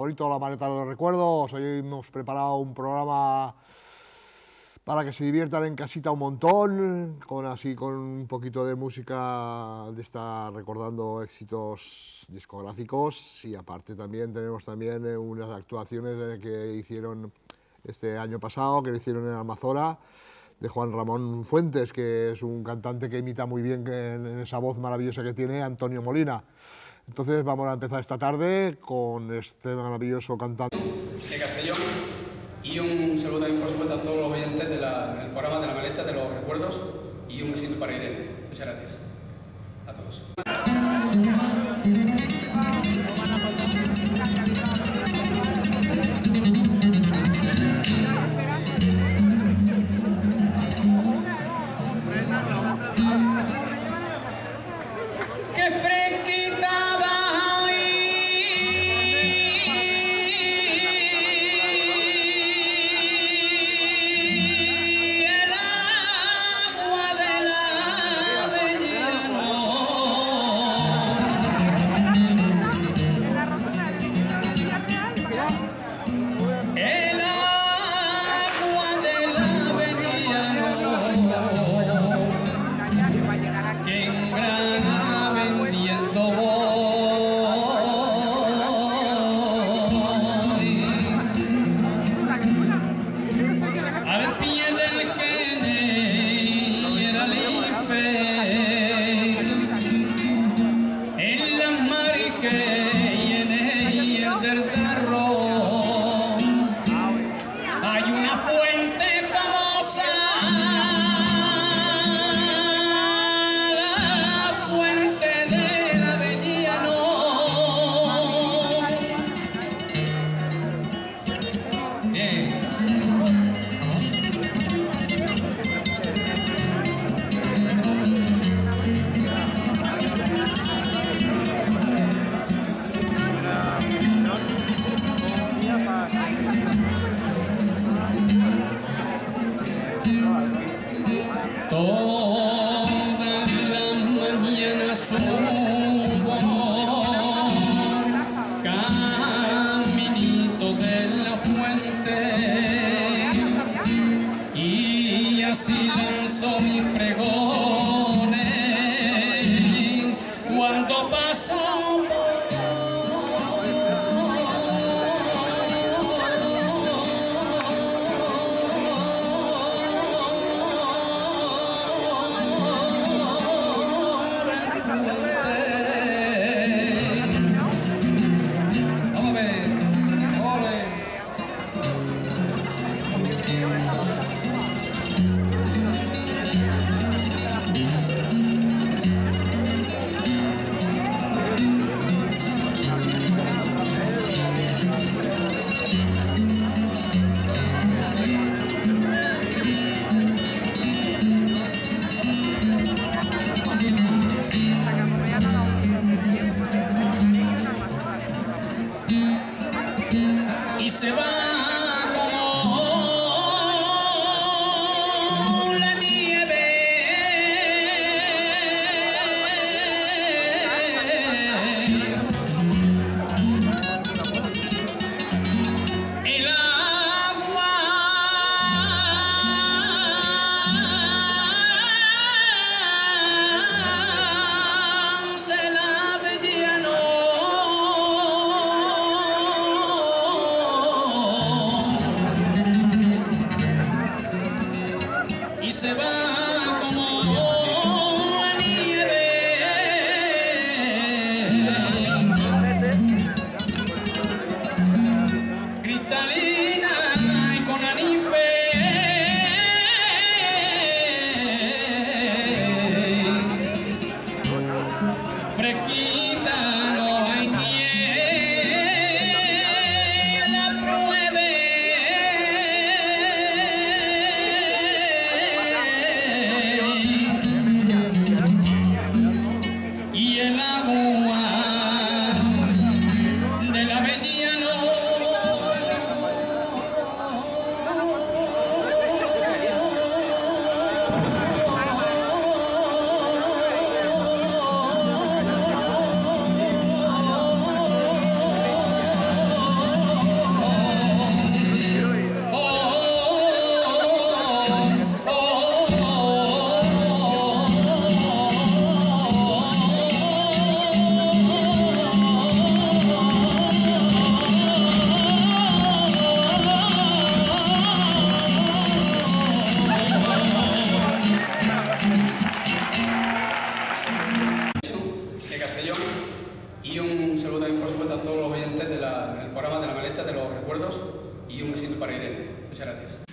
Bonito la maleta de los recuerdos. Hoy hemos preparado un programa para que se diviertan en casita un montón, con así con un poquito de música de estar recordando éxitos discográficos y aparte también tenemos también eh, unas actuaciones que hicieron este año pasado, que lo hicieron en Almazora, de Juan Ramón Fuentes, que es un cantante que imita muy bien en esa voz maravillosa que tiene Antonio Molina. Entonces vamos a empezar esta tarde con este maravilloso cantante. De Castellón y un saludo también por supuesto a todos los oyentes del programa de la maleta de los recuerdos y un besito para Irene. Muchas gracias a todos. Toda la mañana subo caminito de la fuente y así lanzo mis pregones cuando paso se va como la nieve. Cristaliza. saludo también, por supuesto, a todos los oyentes del programa de la maleta de los recuerdos y un besito para Irene. Muchas gracias.